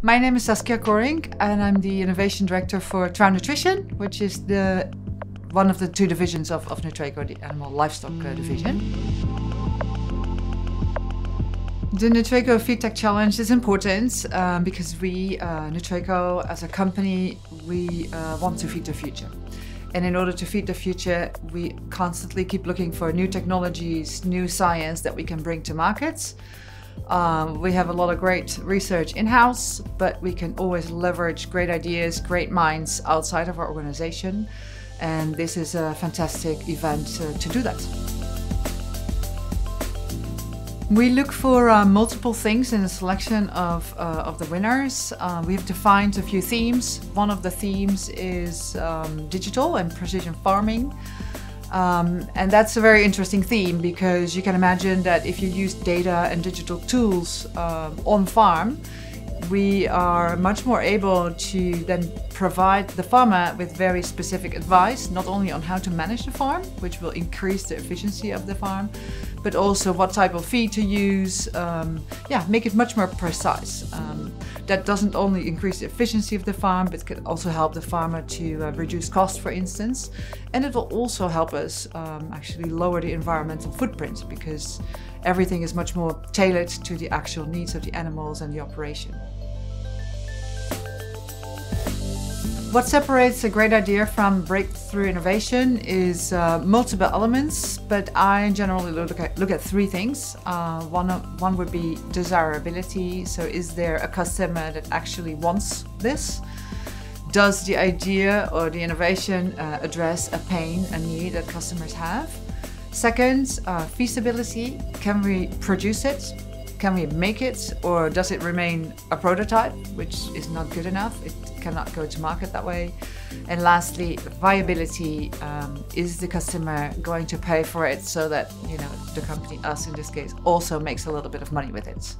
My name is Saskia Korink and I'm the Innovation Director for Trouw Nutrition, which is the one of the two divisions of, of the Animal Livestock uh, Division. The Nutreco Feed Tech Challenge is important um, because we, uh, as a company, we uh, want to feed the future. And in order to feed the future, we constantly keep looking for new technologies, new science that we can bring to markets. Um, we have a lot of great research in-house, but we can always leverage great ideas, great minds outside of our organization. And this is a fantastic event uh, to do that. We look for uh, multiple things in the selection of, uh, of the winners. Uh, we've defined a few themes. One of the themes is um, digital and precision farming. Um, and that's a very interesting theme because you can imagine that if you use data and digital tools uh, on farm, we are much more able to then provide the farmer with very specific advice, not only on how to manage the farm, which will increase the efficiency of the farm, but also what type of feed to use. Um, yeah, make it much more precise. Um, that doesn't only increase the efficiency of the farm, but can also help the farmer to uh, reduce costs, for instance. And it will also help us um, actually lower the environmental footprint because everything is much more tailored to the actual needs of the animals and the operation. What separates a great idea from breakthrough innovation is uh, multiple elements, but I generally look at, look at three things. Uh, one, one would be desirability. So, is there a customer that actually wants this? Does the idea or the innovation uh, address a pain, a need that customers have? Second, uh, feasibility. Can we produce it? Can we make it? Or does it remain a prototype, which is not good enough? It cannot go to market that way. And lastly, viability. Um, is the customer going to pay for it so that, you know, the company, us in this case, also makes a little bit of money with it?